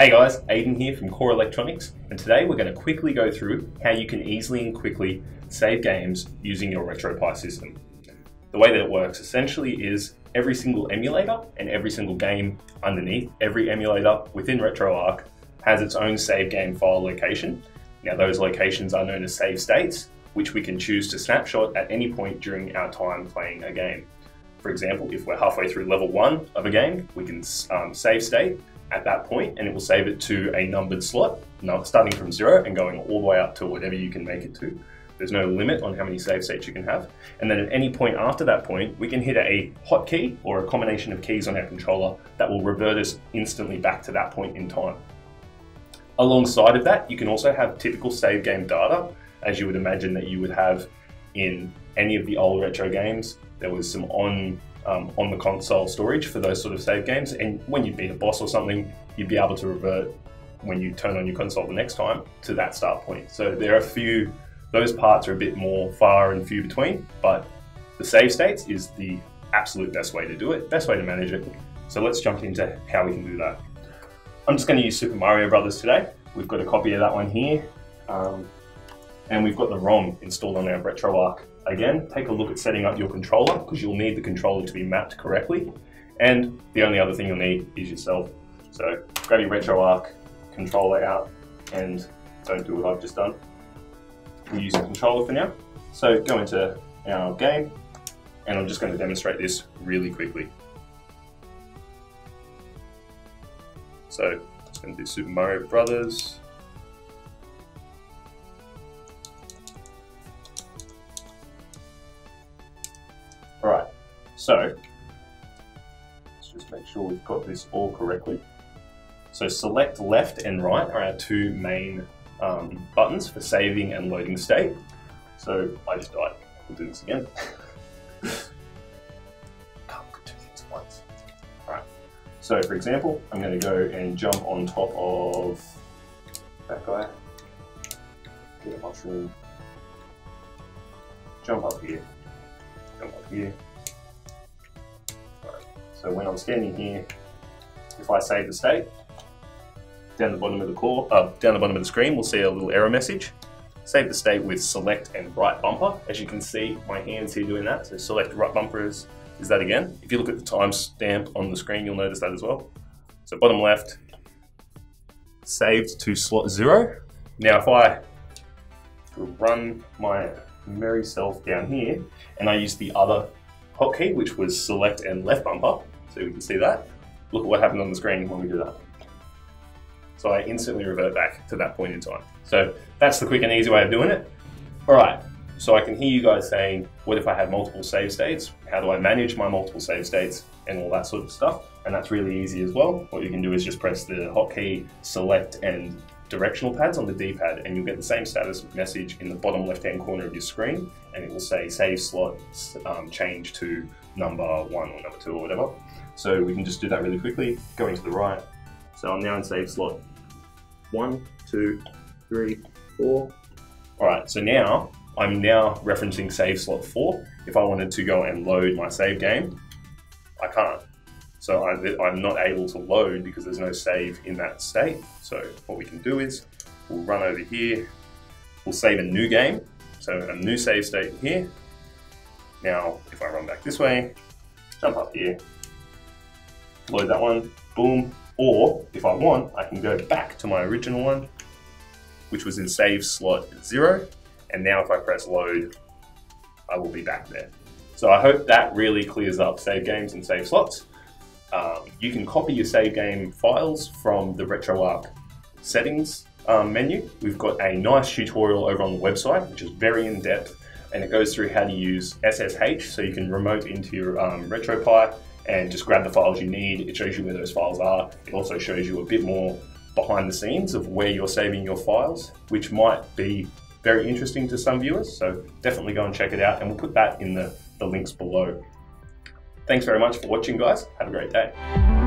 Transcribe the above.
Hey guys, Aiden here from Core Electronics, and today we're going to quickly go through how you can easily and quickly save games using your RetroPie system. The way that it works essentially is every single emulator and every single game underneath every emulator within RetroArch has its own save game file location. Now those locations are known as save states, which we can choose to snapshot at any point during our time playing a game. For example, if we're halfway through level one of a game, we can um, save state at that point and it will save it to a numbered slot, starting from zero and going all the way up to whatever you can make it to. There's no limit on how many save states you can have. And then at any point after that point, we can hit a hotkey or a combination of keys on our controller that will revert us instantly back to that point in time. Alongside of that, you can also have typical save game data, as you would imagine that you would have in any of the old retro games. There was some on um, on the console storage for those sort of save games. And when you beat a boss or something, you'd be able to revert when you turn on your console the next time to that start point. So there are a few, those parts are a bit more far and few between, but the save states is the absolute best way to do it, best way to manage it. So let's jump into how we can do that. I'm just going to use Super Mario Brothers today. We've got a copy of that one here. Um, and we've got the ROM installed on our RetroArch Again, take a look at setting up your controller because you'll need the controller to be mapped correctly. And the only other thing you'll need is yourself. So grab your RetroArch controller out and don't do what I've just done. We'll use the controller for now. So go into our game and I'm just going to demonstrate this really quickly. So I'm just going to do Super Mario Brothers. So let's just make sure we've got this all correctly. So select left and right are our two main um, buttons for saving and loading state. So I just died. We'll do this again. Alright, so for example, I'm going to go and jump on top of that guy, get a mushroom, jump up here, come up here. So when I'm standing here, if I save the state, down the bottom of the core, uh, down the bottom of the screen, we'll see a little error message. Save the state with select and right bumper. As you can see, my hands here doing that. So select right bumper is, is that again. If you look at the timestamp on the screen, you'll notice that as well. So bottom left, saved to slot zero. Now if I run my merry self down here, and I use the other hotkey, which was select and left bumper, so we can see that. Look at what happened on the screen when we do that. So I instantly revert back to that point in time. So that's the quick and easy way of doing it. All right, so I can hear you guys saying, what if I have multiple save states? How do I manage my multiple save states and all that sort of stuff? And that's really easy as well. What you can do is just press the hotkey, select and directional pads on the D-pad and you'll get the same status message in the bottom left-hand corner of your screen and it will say save slot um, change to number one or number two or whatever. So we can just do that really quickly, going to the right. So I'm now in save slot one, two, three, four. All right, so now I'm now referencing save slot four. If I wanted to go and load my save game, I can't. So I'm not able to load because there's no save in that state. So what we can do is we'll run over here, we'll save a new game. So a new save state here. Now, if I run back this way, jump up here, load that one, boom. Or if I want, I can go back to my original one, which was in save slot zero. And now if I press load, I will be back there. So I hope that really clears up save games and save slots. Um, you can copy your save game files from the RetroArch settings um, menu. We've got a nice tutorial over on the website, which is very in-depth, and it goes through how to use SSH, so you can remote into your um, RetroPie and just grab the files you need. It shows you where those files are. It also shows you a bit more behind the scenes of where you're saving your files, which might be very interesting to some viewers. So definitely go and check it out, and we'll put that in the, the links below. Thanks very much for watching, guys. Have a great day.